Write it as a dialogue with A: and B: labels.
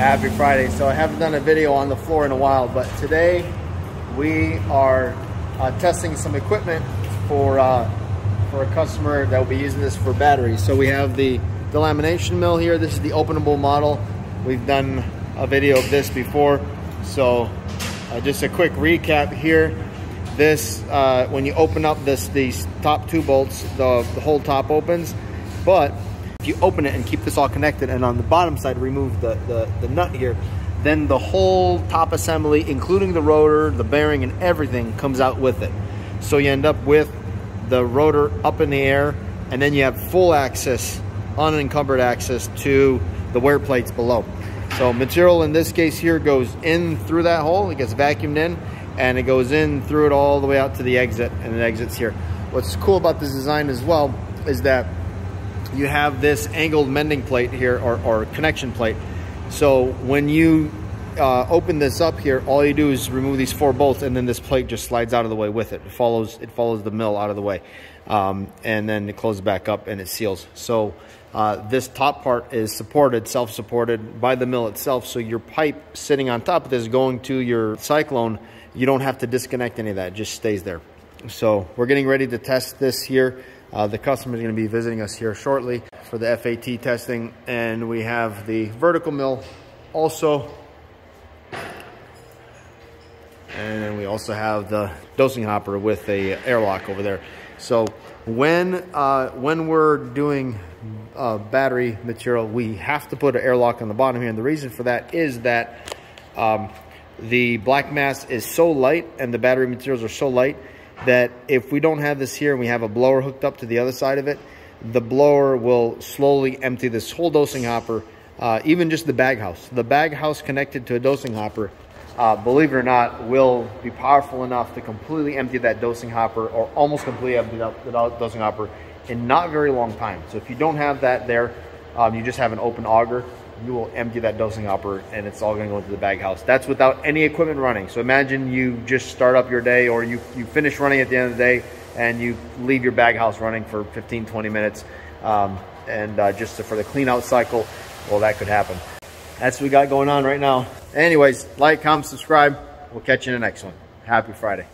A: Happy Friday. So I haven't done a video on the floor in a while, but today we are uh, testing some equipment for uh, for a customer that will be using this for batteries. So we have the delamination mill here. This is the openable model. We've done a video of this before. So uh, just a quick recap here. This, uh, when you open up this, these top two bolts, the, the whole top opens. But if you open it and keep this all connected and on the bottom side remove the, the, the nut here, then the whole top assembly, including the rotor, the bearing and everything comes out with it. So you end up with the rotor up in the air and then you have full access, unencumbered access to the wear plates below. So material in this case here goes in through that hole, it gets vacuumed in and it goes in through it all the way out to the exit and it exits here. What's cool about this design as well is that you have this angled mending plate here or, or connection plate. So when you uh, open this up here, all you do is remove these four bolts and then this plate just slides out of the way with it. It follows, it follows the mill out of the way. Um, and then it closes back up and it seals. So uh, this top part is supported, self-supported by the mill itself. So your pipe sitting on top of this going to your cyclone, you don't have to disconnect any of that. It just stays there. So we're getting ready to test this here. Uh, the customer is going to be visiting us here shortly for the FAT testing. And we have the vertical mill also. And then we also have the dosing hopper with a airlock over there. So when, uh, when we're doing uh, battery material, we have to put an airlock on the bottom here. And the reason for that is that um, the black mass is so light and the battery materials are so light that if we don't have this here and we have a blower hooked up to the other side of it, the blower will slowly empty this whole dosing hopper, uh, even just the bag house. The bag house connected to a dosing hopper, uh, believe it or not, will be powerful enough to completely empty that dosing hopper or almost completely empty the dosing hopper in not very long time. So if you don't have that there, um, you just have an open auger, you will empty that dosing hopper and it's all gonna go into the bag house. That's without any equipment running. So imagine you just start up your day or you, you finish running at the end of the day and you leave your bag house running for 15, 20 minutes. Um, and uh, just for the clean out cycle, well, that could happen. That's what we got going on right now. Anyways, like, comment, subscribe. We'll catch you in the next one. Happy Friday.